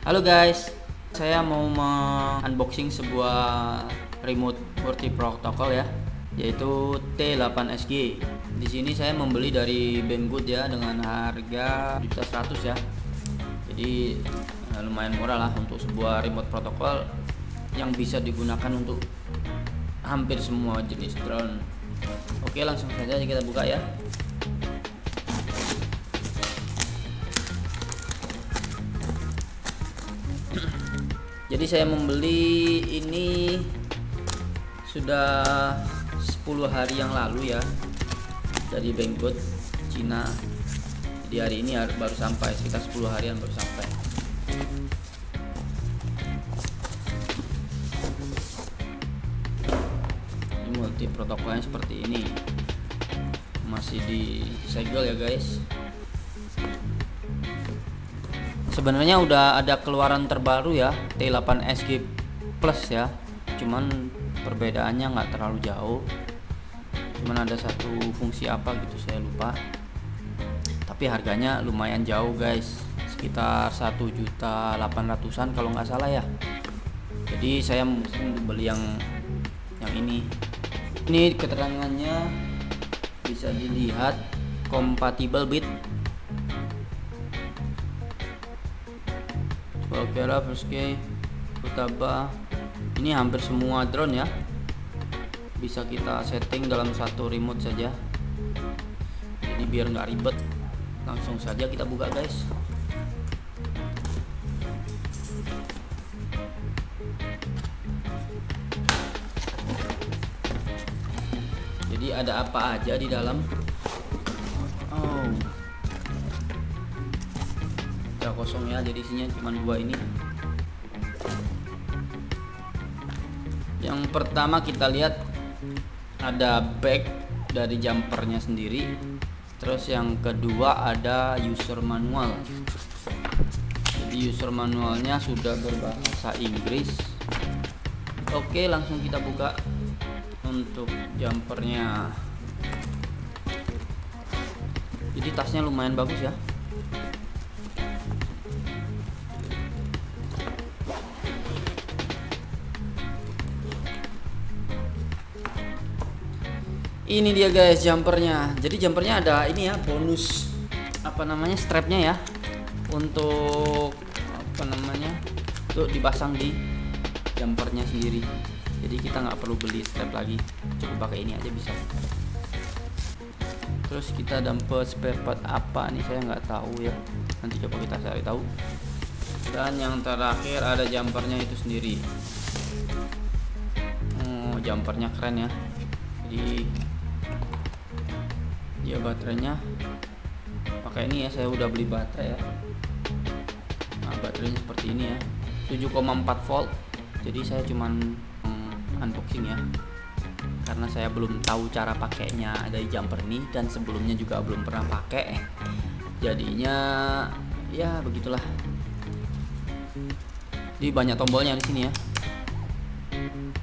Halo guys, saya mau unboxing sebuah remote QWERTY protokol ya, yaitu T8SG. Di sini saya membeli dari Banggood ya dengan harga juta 100 ya. Jadi eh, lumayan murah lah untuk sebuah remote protokol yang bisa digunakan untuk hampir semua jenis drone. Oke, langsung saja kita buka ya. Jadi saya membeli ini sudah 10 hari yang lalu ya. Dari Banggood Cina. Di hari ini baru sampai sekitar 10 harian baru sampai. Ini multi protokolnya seperti ini. Masih di segel ya guys sebenarnya udah ada keluaran terbaru ya T8SG Plus ya. Cuman perbedaannya nggak terlalu jauh. Cuman ada satu fungsi apa gitu saya lupa. Tapi harganya lumayan jauh guys. Sekitar 1 juta 800an kalau nggak salah ya. Jadi saya mungkin beli yang yang ini. Ini keterangannya bisa dilihat compatible bit Valkyra, Fusky, Futaba ini hampir semua drone ya. Bisa kita setting dalam satu remote saja. Jadi biar nggak ribet langsung saja kita buka guys. Jadi ada apa aja di dalam? Oh kosong ya jadi isinya cuma dua ini. Yang pertama kita lihat ada back dari jumpernya sendiri. Terus yang kedua ada user manual. Jadi user manualnya sudah berbahasa Inggris. Oke langsung kita buka untuk jumpernya. Jadi tasnya lumayan bagus ya ini dia guys jumpernya. Jadi jumpernya ada ini ya bonus apa namanya strapnya ya. Untuk apa namanya untuk dipasang di jumpernya sendiri. Jadi kita nggak perlu beli strap lagi. Cukup pakai ini aja bisa. Terus kita dapat spare part apa nih? Saya nggak tahu ya. Nanti coba kita cari tahu. Dan yang terakhir ada jumpernya itu sendiri. Oh jumpernya keren ya. Jadi ya baterainya. Pakai ini ya saya udah beli baterai ya. Nah baterainya seperti ini ya. 7,4 volt. Jadi saya cuman hmm, unboxing ya. Karena saya belum tahu cara pakainya dari jumper ini dan sebelumnya juga belum pernah pakai. Jadinya ya begitulah. Jadi banyak tombolnya di sini ya.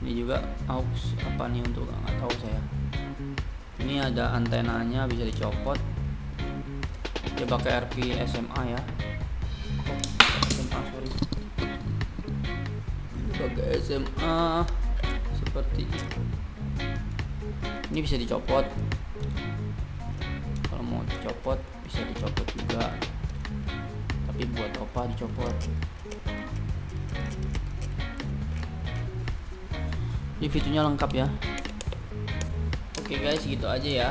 Ini juga aux apa nih untuk nggak tahu saya ini ada antenanya bisa dicopot. Dia pakai RP SMA ya. SMA pakai SMA seperti ini ini bisa dicopot. Kalau mau dicopot bisa dicopot juga. Tapi buat apa dicopot? Ini fiturnya lengkap ya Oke guys, gitu aja ya.